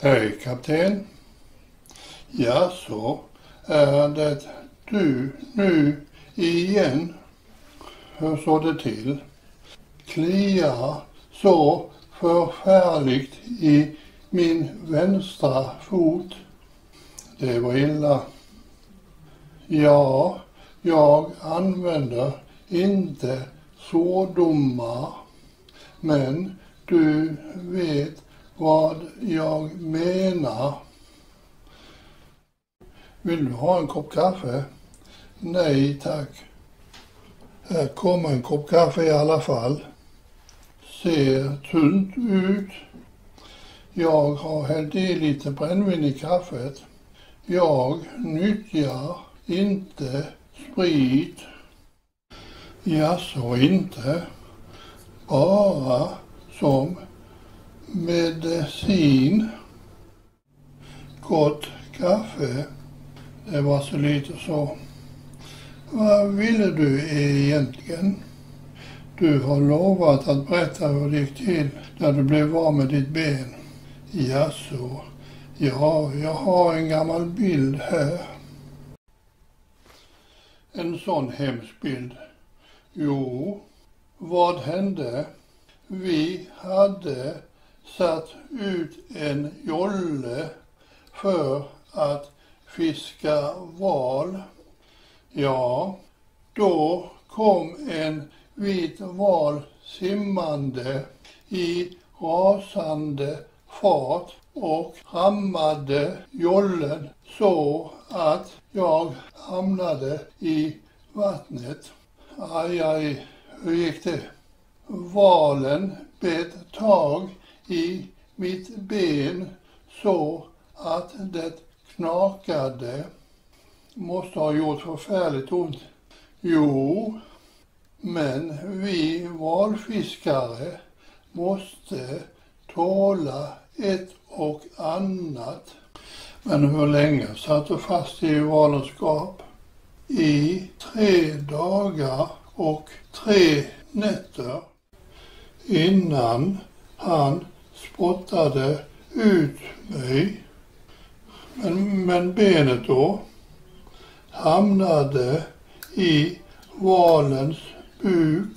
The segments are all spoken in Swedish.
Hej kapten. Jaså, är det du nu igen? Hur såg det till? Kliar så förfärligt i min vänstra fot. Det var illa. Ja, jag använder inte svordomar. Men du vet vad jag menar. Vill du ha en kopp kaffe? Nej tack. Här kommer en kopp kaffe i alla fall. Ser tunt ut. Jag har hällt i lite brännvin i kaffet. Jag nyttjar inte sprit. Jaså, inte? Bara som medicin. Eh, gott kaffe. Det var så lite så. Vad ville du egentligen? Du har lovat att berätta hur det gick till när du blev av med ditt ben. Jaså? Ja, jag har en gammal bild här. En sån hemsk bild. Jo, vad hände? Vi hade satt ut en jolle för att fiska val. Ja, då kom en vit val simmande i rasande fart och rammade jollen så att jag hamnade i vattnet. Aj, aj, hur gick det? Valen bet tag i mitt ben så att det knakade. Måste ha gjort förfärligt ont. Jo, men vi valfiskare måste tåla ett och annat. Men hur länge satt du fast i valenskap? I tre dagar och tre spottade ut mig. Men, men benet då hamnade i valens buk.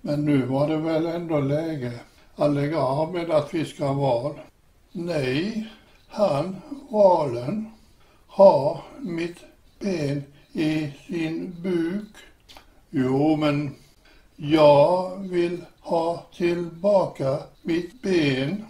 Men nu var det väl ändå läge att lägga av med att fiska val. Nej, han, valen, har mitt ben i sin buk. Jo, men jag vill ha tillbaka mitt ben.